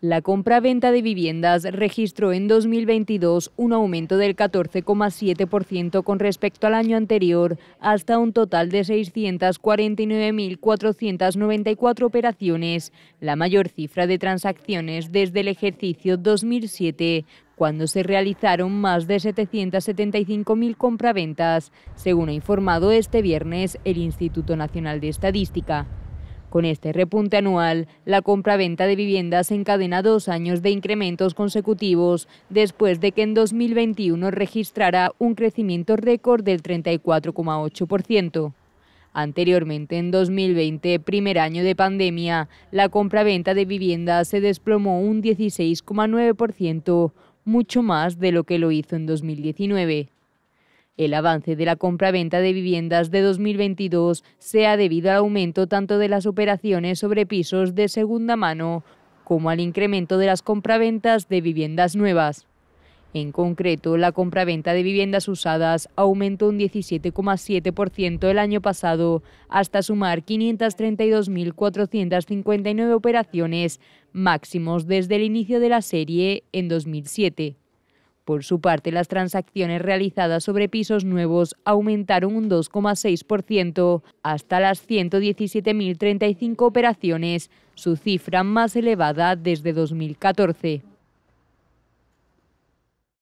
La compra-venta de viviendas registró en 2022 un aumento del 14,7% con respecto al año anterior, hasta un total de 649.494 operaciones, la mayor cifra de transacciones desde el ejercicio 2007, cuando se realizaron más de 775.000 compraventas, según ha informado este viernes el Instituto Nacional de Estadística. Con este repunte anual, la compra-venta de viviendas encadena dos años de incrementos consecutivos, después de que en 2021 registrara un crecimiento récord del 34,8%. Anteriormente, en 2020, primer año de pandemia, la compra-venta de viviendas se desplomó un 16,9%, mucho más de lo que lo hizo en 2019. El avance de la compra-venta de viviendas de 2022 se ha debido al aumento tanto de las operaciones sobre pisos de segunda mano como al incremento de las compraventas de viviendas nuevas. En concreto, la compraventa de viviendas usadas aumentó un 17,7% el año pasado, hasta sumar 532.459 operaciones, máximos desde el inicio de la serie en 2007. Por su parte, las transacciones realizadas sobre pisos nuevos aumentaron un 2,6% hasta las 117.035 operaciones, su cifra más elevada desde 2014.